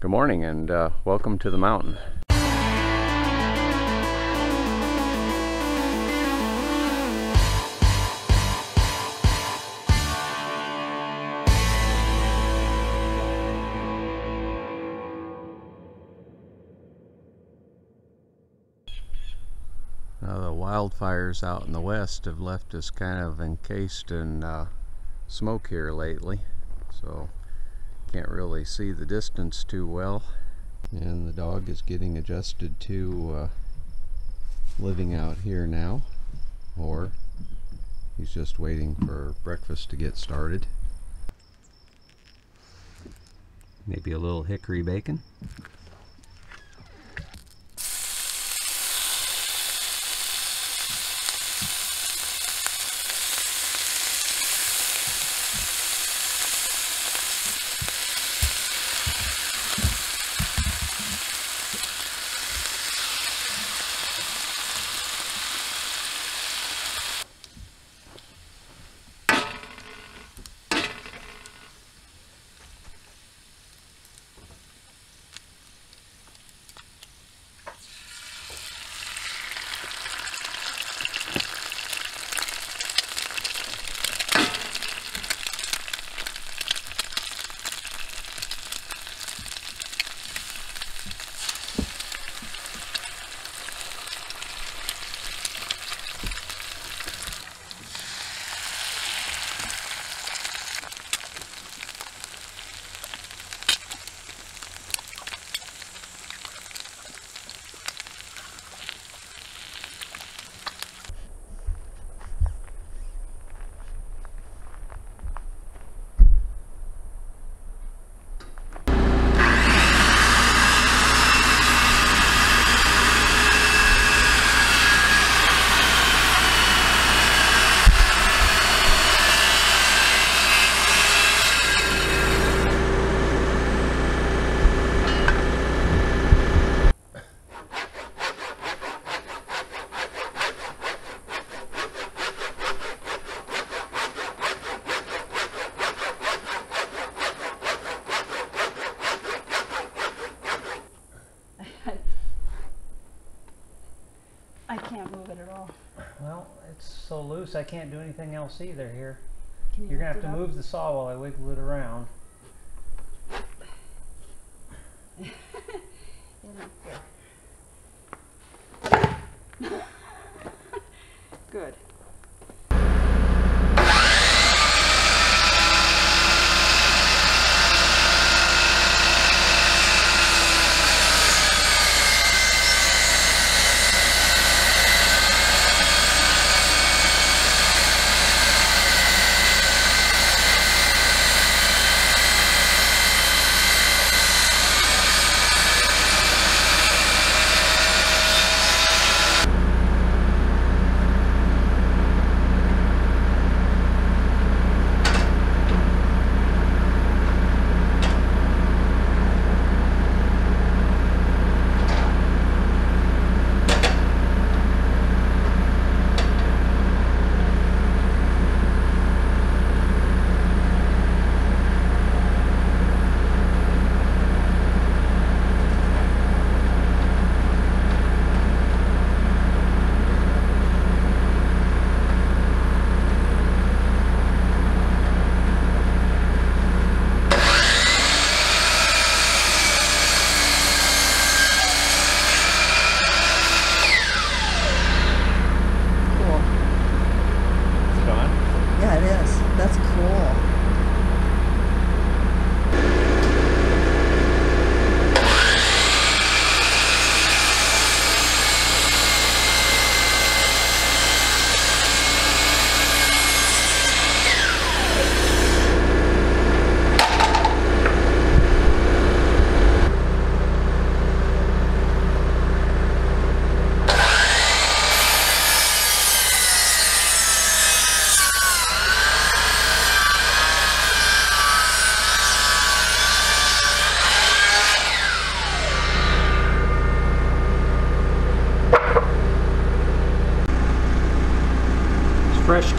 Good morning and uh, welcome to the mountain. Now the wildfires out in the west have left us kind of encased in uh, smoke here lately, so can't really see the distance too well. And the dog is getting adjusted to uh, living out here now, or he's just waiting for breakfast to get started. Maybe a little hickory bacon. Can't move it at all. Well, it's so loose I can't do anything else either here. Can you You're gonna have to up? move the saw while I wiggle it around.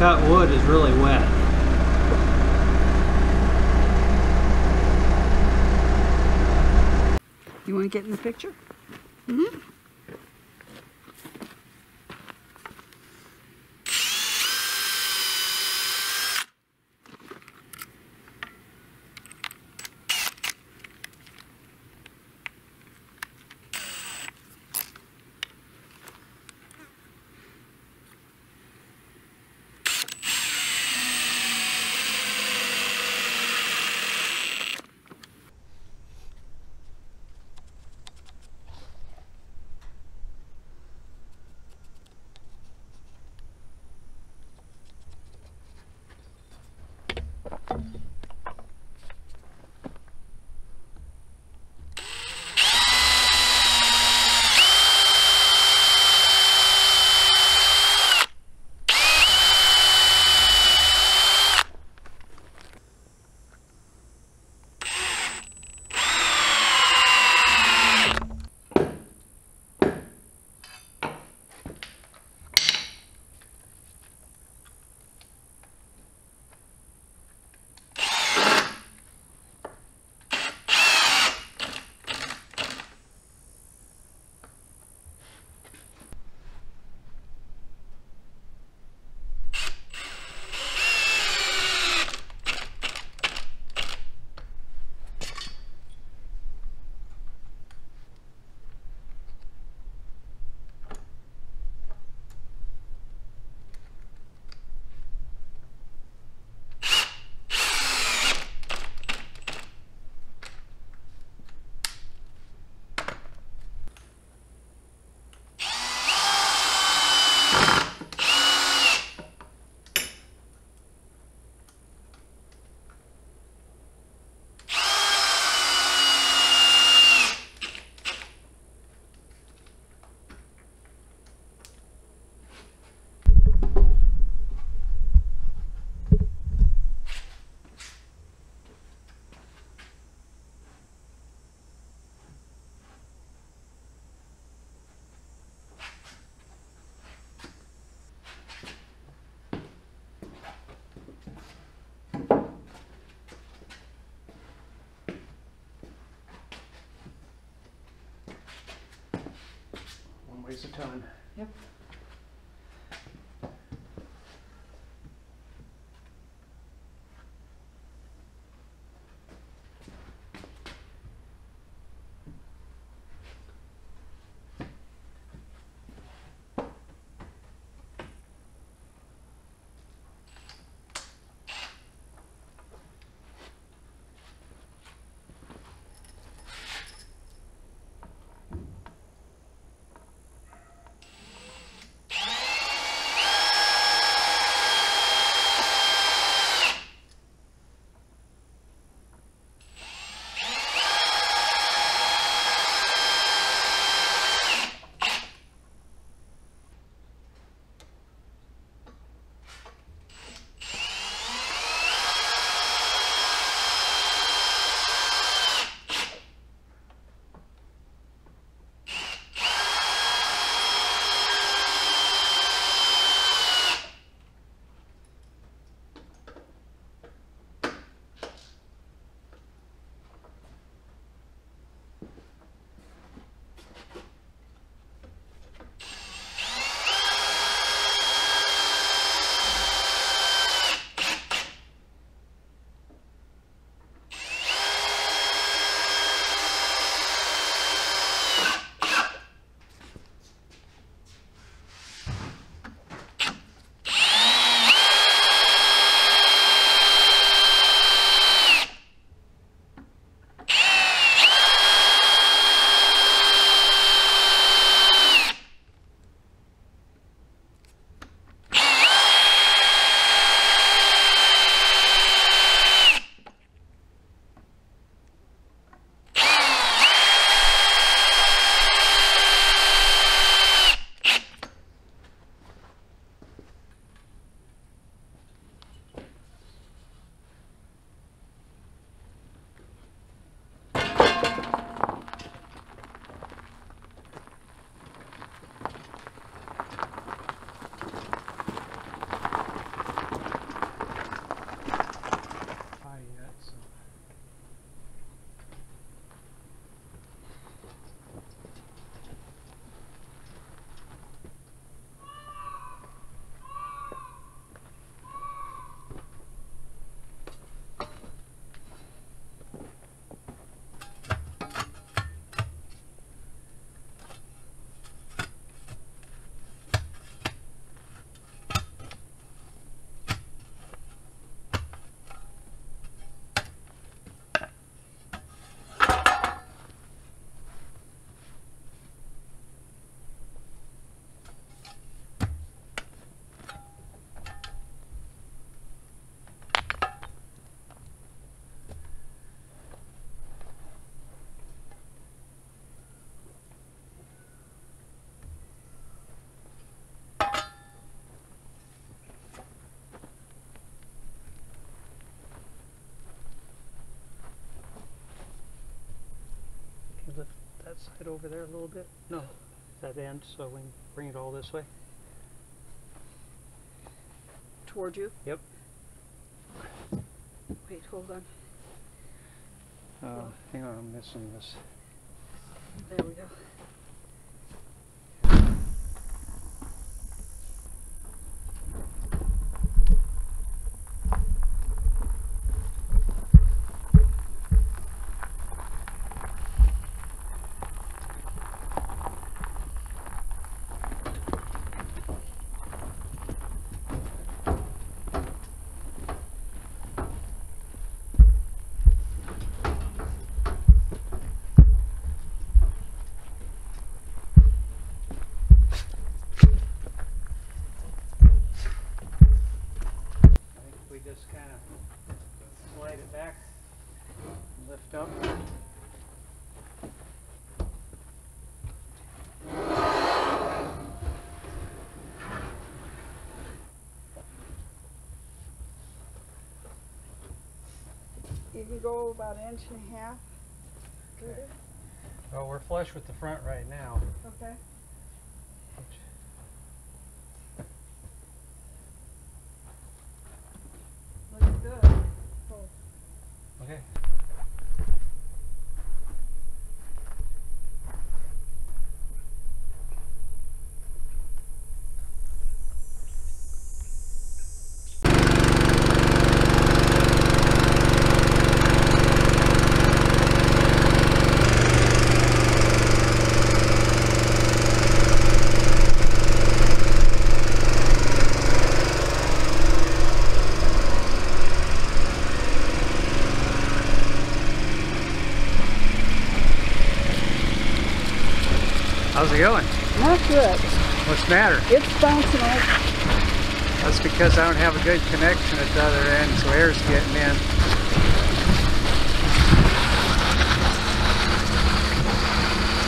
Cut wood is really wet. You want to get in the picture? Mm-hmm. Waste of time. Yep. Lift that side over there a little bit? No, that end, so we can bring it all this way. Toward you? Yep. Wait, hold on. Uh, hang on, I'm missing this. There we go. Kind of slide it back, lift up. You can go about an inch and a half. further. Well, we're flush with the front right now. Okay. which- Looks good. Oh, Okay. How's it going? Not good. What's the matter? It's bouncing off. That's because I don't have a good connection at the other end, so air's getting in.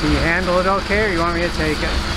Can you handle it okay, or you want me to take it?